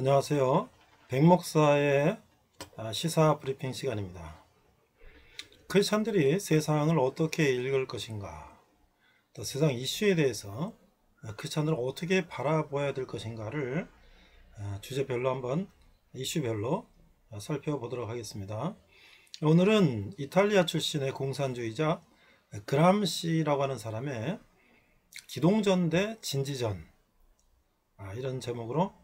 안녕하세요. 백목사의 아, 시사 브리핑 시간입니다. 크리스천들이 세상을 어떻게 읽을 것인가, 또 세상 이슈에 대해서 아, 크리스천들은 어떻게 바라보아야 될 것인가를 아, 주제별로 한번 이슈별로 살펴보도록 하겠습니다. 오늘은 이탈리아 출신의 공산주의자 그람시라고 하는 사람의 기동전 대 진지전 이런 제목으로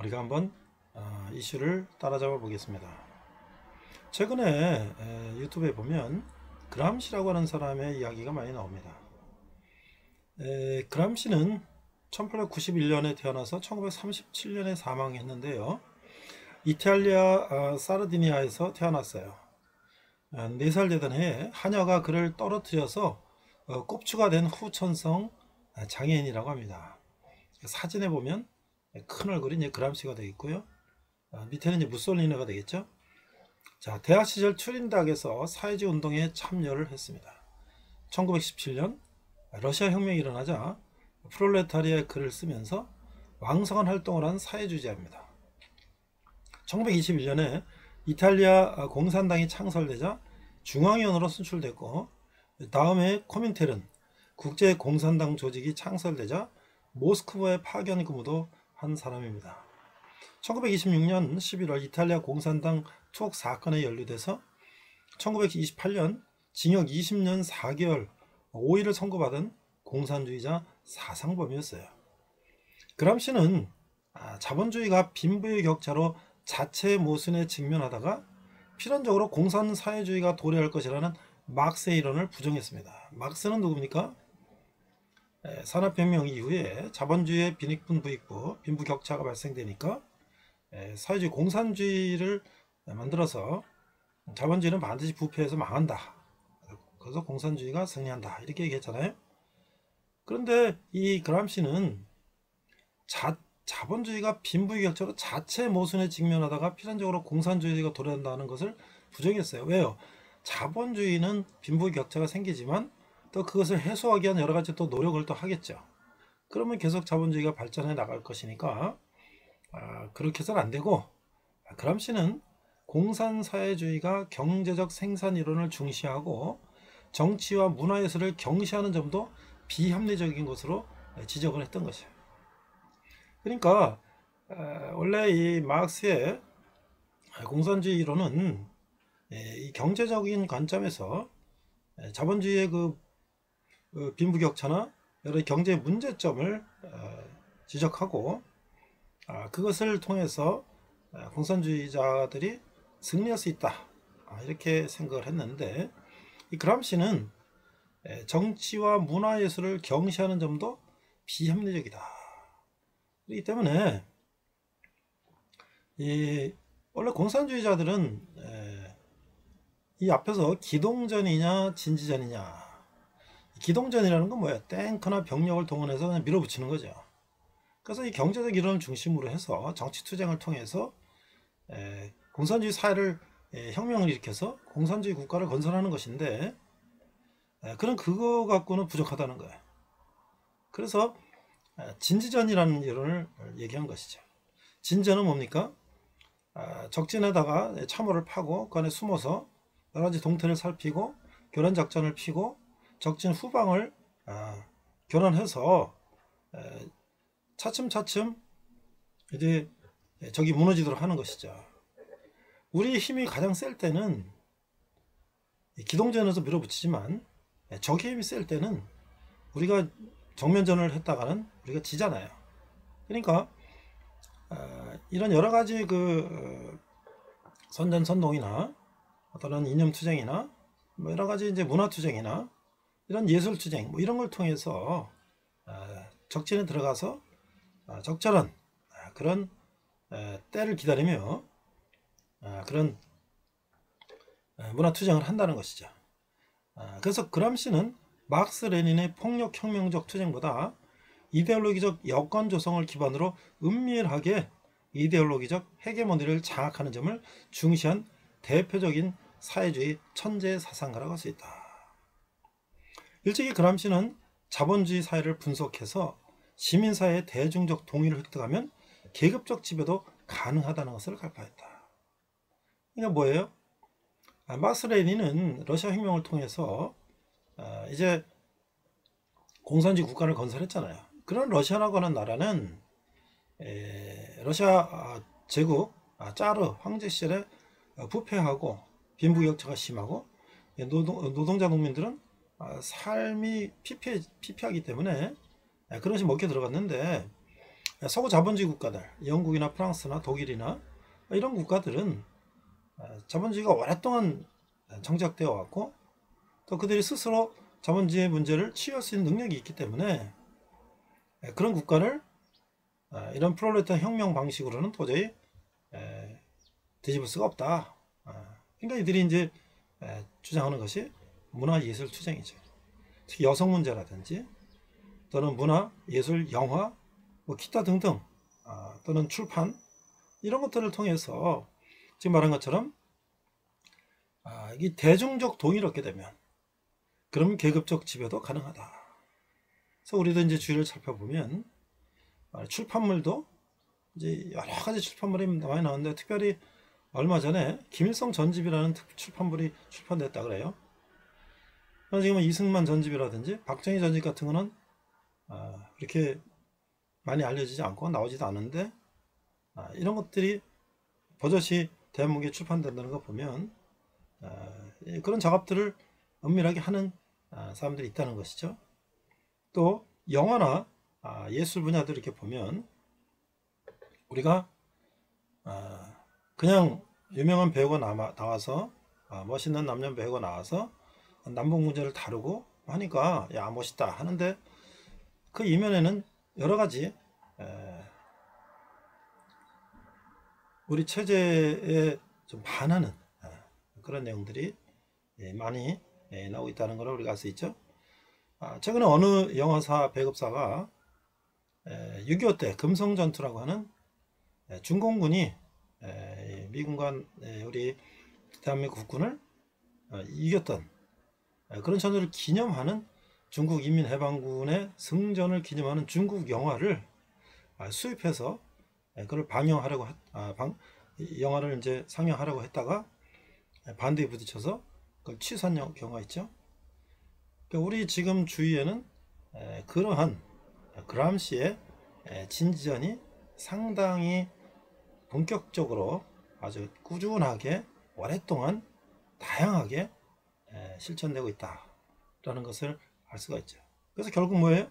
우리가 한번 어, 이슈를 따라잡아 보겠습니다. 최근에 에, 유튜브에 보면 그람시라고 하는 사람의 이야기가 많이 나옵니다. 에, 그람시는 1891년에 태어나서 1937년에 사망했는데요. 이탈리아 어, 사르디니아에서 태어났어요. 어, 4살 되던 해에 하녀가 그를 떨어뜨려서 어, 꼽추가 된 후천성 장애인이라고 합니다. 사진에 보면 큰 얼굴이 이제 그람시가 되어 있고요. 아, 밑에는 이제 무솔리니가 되겠죠. 자, 대학 시절 튜린닥에서 사회주의 운동에 참여를 했습니다. 1917년 러시아 혁명이 일어나자 프롤레타리아의 글을 쓰면서 왕성한 활동을 한 사회주의자입니다. 1921년에 이탈리아 공산당이 창설되자 중앙위원으로 선출됐고 다음해 코민텔은 국제공산당 조직이 창설되자 모스크바의 파견 근무도 한 사람입니다. 1926년 11월 이탈리아 공산당 투옥 사건에 연루돼서 1928년 징역 20년 4개월 5일을 선고받은 공산주의자 사상범이었어요. 그람시는 아, 자본주의가 빈부의 격차로 자체의 모순에 직면하다가 필연적으로 공산사회주의가 도래할 것이라는 막스의 이론을 부정했습니다. 막스는 누굽니까? 산업혁명 이후에 자본주의의 빈익분 부익부, 빈부 격차가 발생되니까 사회주의 공산주의를 만들어서 자본주의는 반드시 부패해서 망한다. 그래서 공산주의가 승리한다. 이렇게 얘기했잖아요. 그런데 이 그람시는 자, 자본주의가 빈부격차로 자체 모순에 직면하다가 필연적으로 공산주의가 도래한다는 것을 부정했어요. 왜요? 자본주의는 빈부격차가 생기지만 또 그것을 해소하기 위한 여러 가지 또 노력을 또 하겠죠. 그러면 계속 자본주의가 발전해 나갈 것이니까 아, 그렇게 해서는 안 되고 아, 그람시는 공산사회주의가 경제적 생산 이론을 중시하고 정치와 문화예술을 경시하는 점도 비합리적인 것으로 지적을 했던 것이에요. 그러니까 아, 원래 이 마르크스의 공산주의 이론은 예, 이 경제적인 관점에서 자본주의의 그 그 빈부격차나 여러 경제 문제점을 어, 지적하고 아, 그것을 통해서 어, 공산주의자들이 승리할 수 있다 아, 이렇게 생각을 했는데 이 그람시는 정치와 문화예술을 경시하는 점도 비합리적이다. 그렇기 때문에 이 원래 공산주의자들은 이 앞에서 기동전이냐 진지전이냐 기동전이라는 건 뭐야? 탱크나 병력을 동원해서 그냥 밀어붙이는 거죠. 그래서 이 경제적 이론을 중심으로 해서 정치 투쟁을 통해서 에, 공산주의 사회를 에, 혁명을 일으켜서 공산주의 국가를 건설하는 것인데 에, 그런 그거 갖고는 부족하다는 거예요. 그래서 진지전이라는 이론을 얘기한 것이죠. 진전은 뭡니까? 아, 적진에다가 참호를 파고 그 안에 숨어서 여러 가지 동태를 살피고 교란 작전을 피고 적진 후방을 아, 교란해서 에, 차츰차츰 이제 적이 무너지도록 하는 것이죠. 우리 힘이 가장 셀 때는 기동전에서 밀어붙이지만 적의 힘이 셀 때는 우리가 정면전을 했다가는 우리가 지잖아요. 그러니까 어, 이런 여러 가지 그 선전선동이나 어떤 이념 투쟁이나 뭐 여러 가지 이제 문화 투쟁이나 이런 예술투쟁 뭐 이런 걸 통해서 아, 적진에 들어가서 아, 적절한 아, 그런 때를 기다리며 그런 문화투쟁을 한다는 것이죠. 그래서 그람시는 막스 레닌의 폭력혁명적 투쟁보다 이데올로기적 여건 조성을 기반으로 은밀하게 이데올로기적 헤게모니를 장악하는 점을 중시한 대표적인 사회주의 천재 사상가라고 할 수 있다. 일찍이 그람시는 자본주의 사회를 분석해서 시민사회의 대중적 동의를 획득하면 계급적 지배도 가능하다는 것을 갈파했다. 그러니까 뭐예요? 아, 마스 레닌은 러시아 혁명을 통해서 아, 이제 공산주의 국가를 건설했잖아요. 그런 러시아라고 하는 나라는 에, 러시아 아, 제국 아, 짜르 황제 시절에 어, 부패하고 빈부격차가 심하고 예, 노동, 노동자 농민들은 아, 삶이 피폐, 피폐하기 때문에 예, 그런 것이 먹혀 들어갔는데 예, 서구 자본주의 국가들 영국이나 프랑스나 독일이나 이런 국가들은 자본주의가 오랫동안 정착되어 왔고 또 그들이 스스로 자본주의 문제를 치유할 수 있는 능력이 있기 때문에 그런 국가를 이런 프롤레타 혁명 방식으로는 도저히 뒤집을 수가 없다. 그러니까 이들이 이제 주장하는 것이 문화예술 투쟁이죠. 특히 여성 문제라든지 또는 문화, 예술, 영화, 뭐 기타 등등 아, 또는 출판 이런 것들을 통해서 지금 말한 것처럼 아, 이 대중적 동의를 얻게 되면 그럼 계급적 지배도 가능하다. 그래서 우리도 이제 주위를 살펴보면 아, 출판물도 이제 여러 가지 출판물이 많이 나오는데 특별히 얼마 전에 김일성 전집이라는 출판물이 출판됐다 그래요. 지금 이승만 전집이라든지 박정희 전집 같은 거는 아, 그렇게 많이 알려지지 않고 나오지도 않은데 아, 이런 것들이 버젓이 대한민국에 출판된다는 거 보면 아, 그런 작업들을 은밀하게 하는 아, 사람들이 있다는 것이죠. 또 영화나 아, 예술 분야들 이렇게 보면 우리가 아, 그냥 유명한 배우가 나와서 아, 멋있는 남녀 배우가 나와서 남북 문제를 다루고 하니까 야 멋있다 하는데 그 이면에는 여러 가지 우리 체제에 좀 반하는 그런 내용들이 예, 많이 예, 나오고 있다는 것을 우리가 알 수 있죠. 아, 최근에 어느 영화사 배급사가 6.25 때 금성전투라고 하는 중공군이 미군과 우리 대한민국 국군을 어, 이겼던 그런 전투를 기념하는 중국 인민해방군의 승전을 기념하는 중국 영화를 아, 수입해서 그걸 방영하려고 아, 방, 영화를 이제 상영하려고 했다가 반대에 부딪혀서 그걸 취소한 경우가 있죠. 그러니까 우리 지금 주위에는 그러한 그람시의 진지전이 상당히 본격적으로 아주 꾸준하게 오랫동안 다양하게 실천되고 있다라는 것을 알 수가 있죠. 그래서 결국 뭐예요?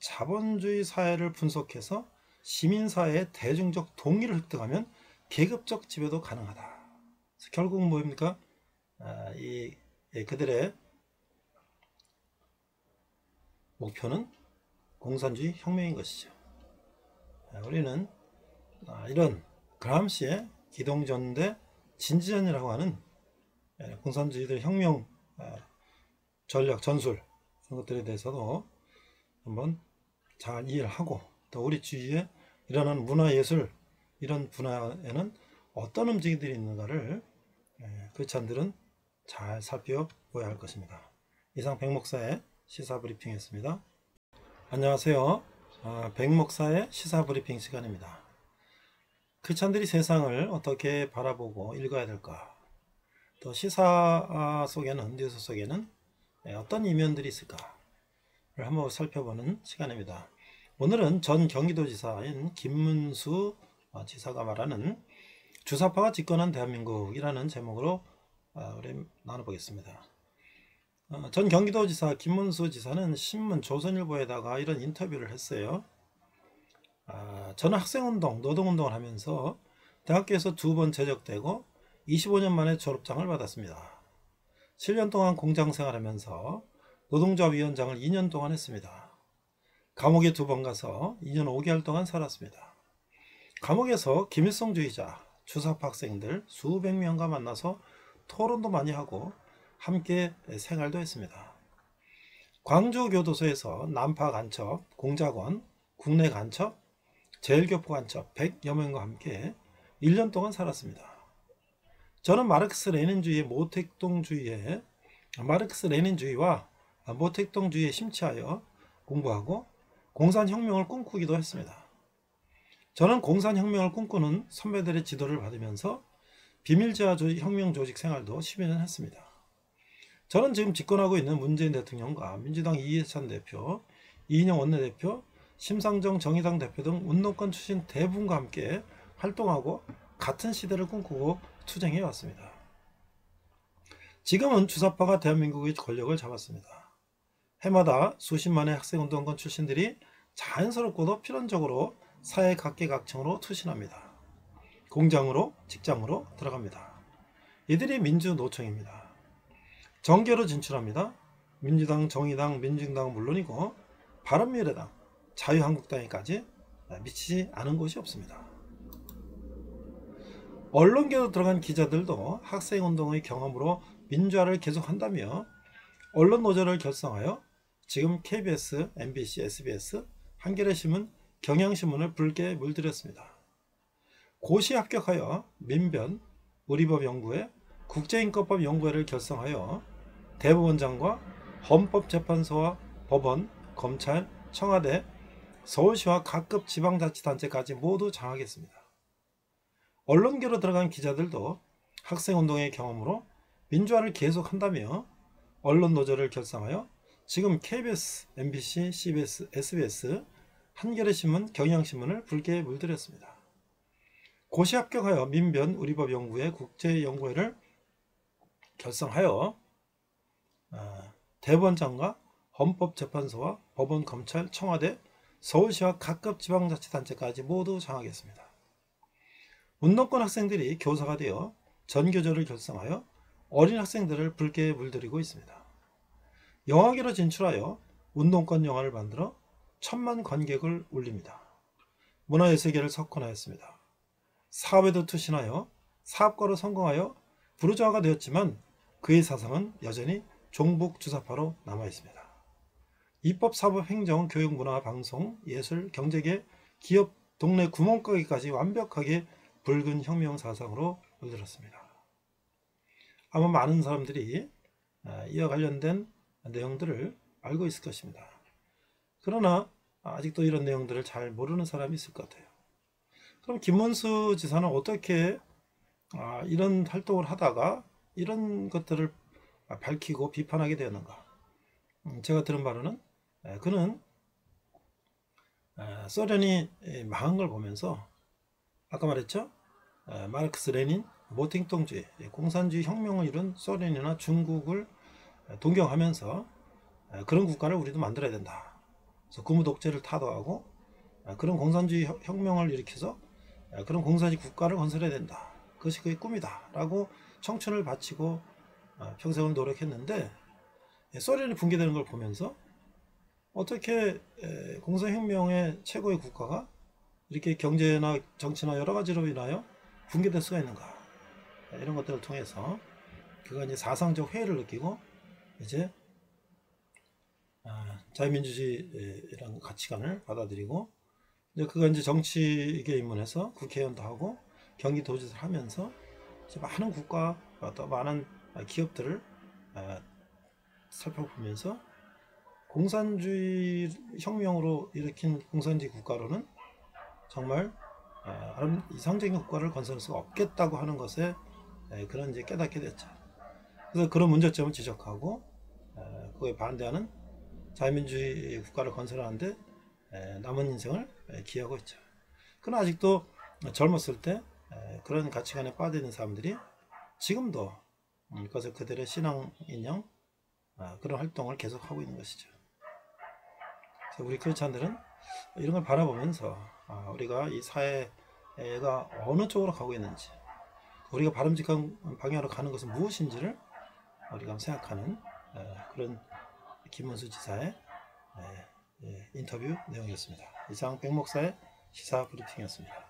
자본주의 사회를 분석해서 시민사회의 대중적 동의를 획득하면 계급적 지배도 가능하다. 결국은 뭐입니까? 아, 이 예, 그들의 목표는 공산주의 혁명인 것이죠. 아, 우리는 아, 이런 그람시의 기동전대 진지전이라고 하는 예, 공산주의들 혁명 전략 전술 그런 것들에 대해서도 한번 잘 이해를 하고 또 우리 주위에 일어나는 문화예술 이런 분야에는 어떤 움직임들이 있는가를 예, 크리스찬들은 잘 살펴보아야 할 것입니다. 이상 백목사의 시사브리핑이었습니다. 안녕하세요. 아, 백목사의 시사브리핑 시간입니다. 크리스찬들이 세상을 어떻게 바라보고 읽어야 될까? 또 시사 속에는 뉴스 속에는 예, 어떤 이면들이 있을까를 한번 살펴보는 시간입니다. 오늘은 전 경기도지사인 김문수 지사가 말하는 주사파가 집권한 대한민국이라는 제목으로 아, 우리 나눠보겠습니다. 어, 전 경기도지사 김문수 지사는 신문 조선일보에다가 이런 인터뷰를 했어요. 아, 저는 학생운동, 노동운동을 하면서 대학교에서 두 번 제적되고 25년 만에 졸업장을 받았습니다. 7년 동안 공장 생활하면서 노동자 위원장을 2년 동안 했습니다. 감옥에 두 번 가서 2년 5개월 동안 살았습니다. 감옥에서 김일성주의자, 주사파 학생들 수백 명과 만나서 토론도 많이 하고 함께 생활도 했습니다. 광주교도소에서 난파 간첩, 공작원, 국내 간첩, 제일교포 간첩 100여 명과 함께 1년 동안 살았습니다. 저는 마르크스 레닌주의의 모택동주의에 마르크스 레닌주의와 모택동주의에 심취하여 공부하고 공산혁명을 꿈꾸기도 했습니다. 저는 공산혁명을 꿈꾸는 선배들의 지도를 받으면서 비밀지하 조직, 혁명 조직 생활도 10여 년 했습니다. 저는 지금 집권하고 있는 문재인 대통령과 민주당 이해찬 대표, 이인영 원내대표, 심상정 정의당 대표 등 운동권 출신 대부분과 함께 활동하고 같은 시대를 꿈꾸고 투쟁해 왔습니다. 지금은 주사파가 대한민국의 권력을 잡았습니다. 해마다 수십만의 학생운동권 출신들이 자연스럽고도 필연적으로 사회 각계각층으로 투신합니다. 공장으로, 직장으로 들어갑니다. 이들이 민주노총입니다. 정계로 진출합니다. 민주당, 정의당, 민중당 물론이고 바른미래당, 자유한국당에까지 미치지 않은 곳이 없습니다. 언론계로 들어간 기자들도 학생운동의 경험으로 민주화를 계속한다며 언론 노조를 결성하여 지금 KBS, MBC, SBS, 한겨레신문, 경향신문을 붉게 물들였습니다. 고시 합격하여 민변, 우리법 연구회, 국제인권법 연구회를 결성하여 대법원장과 헌법재판소와 법원, 검찰, 청와대, 서울시와 각급 지방자치단체까지 모두 장하겠습니다. 언론계로 들어간 기자들도 학생운동의 경험으로 민주화를 계속한다며 언론 노조를 결성하여 지금 KBS, MBC, CBS, SBS, 한겨레신문, 경향신문을 붉게 물들였습니다. 고시 합격하여 민변 우리법연구회 국제연구회를 결성하여 아, 대법원장과 헌법재판소와 법원, 검찰, 청와대, 서울시와 각급 지방자치단체까지 모두 장하겠습니다. 운동권 학생들이 교사가 되어 전교조를 결성하여 어린 학생들을 붉게 물들이고 있습니다. 영화계로 진출하여 운동권 영화를 만들어 천만 관객을 울립니다. 문화예술계를 석권하였습니다. 사업에도 투신하여 사업가로 성공하여 부르주아가 되었지만 그의 사상은 여전히 종북 주사파로 남아 있습니다. 입법, 사법, 행정, 교육, 문화, 방송, 예술, 경제계, 기업, 동네 구멍가게까지 완벽하게 붉은 혁명 사상으로 물들었습니다. 아마 많은 사람들이 아, 이와 관련된 내용들을 알고 있을 것입니다. 그러나 아직도 이런 내용들을 잘 모르는 사람이 있을 것 같아요. 그럼 김문수 지사는 어떻게 아, 이런 활동을 하다가 이런 것들을 밝히고 비판하게 되었는가? 음, 제가 들은 바로는 그는 소련이 망한 걸 보면서 아까 말했죠? 마르크스 레닌 모팅통주의 공산주의 혁명을 이룬 소련이나 중국을 동경하면서 그런 국가를 우리도 만들어야 된다. 그래서 구무 독재를 타도하고 그런 공산주의 혁명을 일으켜서 그런 공산주의 국가를 건설해야 된다. 그것이 그의 꿈이다. 라고 청춘을 바치고 평생을 노력했는데 소련이 붕괴되는 걸 보면서 어떻게 공산혁명의 최고의 국가가 이렇게 경제나 정치나 여러 가지로 인하여 붕괴될 수가 있는가 이런 것들을 통해서 그가 이제 사상적 회의를 느끼고 이제 아, 자유민주주의라는 가치관을 받아들이고 이제 그가 이제 정치계 입문해서 국회의원도 하고 경기도지사를 하면서 많은 국가 또 많은 기업들을 아, 살펴보면서 공산주의 혁명으로 일으킨 공산주의 국가로는 정말 아, 이상적인 국가를 건설할 수가 없겠다고 하는 것에 그런 이제 깨닫게 됐죠. 그래서 그런 문제점을 지적하고 그에 반대하는 자유민주주의 국가를 건설하는데 남은 인생을 기하고 있죠. 그러나 아직도 젊었을 때 그런 가치관에 빠져 있는 사람들이 지금도 음, 그것을 그들의 신앙 인형 아, 그런 활동을 계속하고 있는 것이죠. 우리 크리스찬들은 이런 걸 바라보면서 아, 우리가 이 사회가 어느 쪽으로 가고 있는지 우리가 바람직한 방향으로 가는 것은 무엇인지를 우리가 생각하는 그런 김문수 지사의 인터뷰 내용이었습니다. 이상 백목사의 시사 브리핑이었습니다.